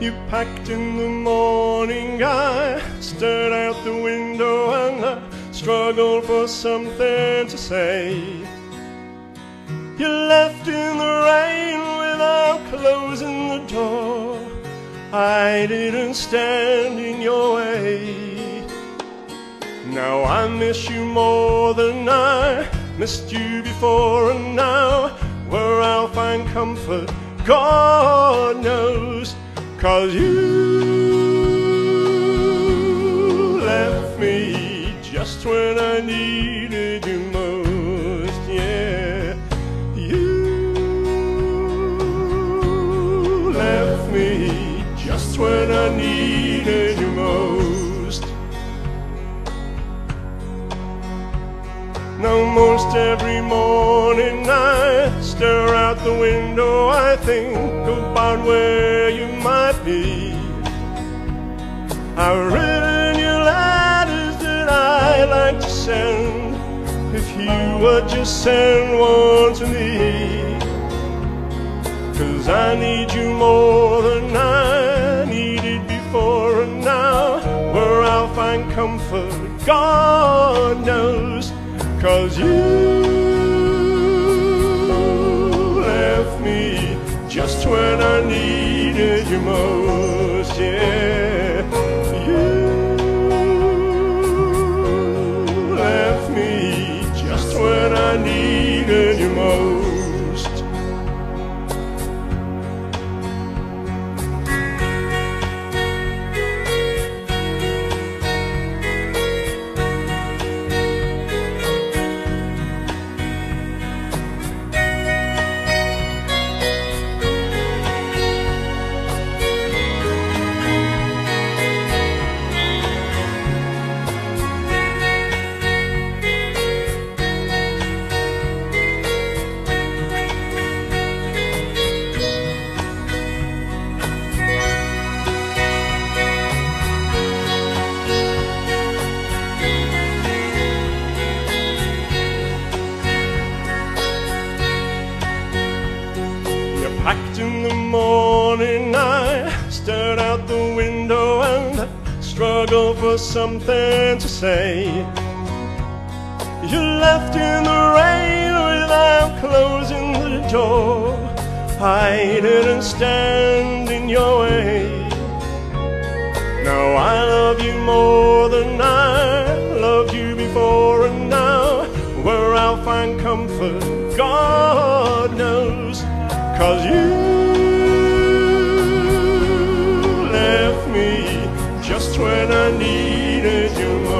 You packed in the morning, I stared out the window and I struggled for something to say. You left in the rain without closing the door. I didn't stand in your way. Now I miss you more than I missed you before, and now where I'll find comfort, God knows. Cause you left me just when I needed you most, yeah. You left me just when I needed you most. Now most every morning I out the window, I think about where you might be. I've written you letters that I like to send. If you would just send one to me. Cause I need you more than I needed before and now. Where I'll find comfort, God knows. Cause you yeah. Packed in the morning, I stared out the window and struggled for something to say. You left in the rain without closing the door. I didn't stand in your way. Now I love you more than I loved you before, and now where I'll find comfort, God you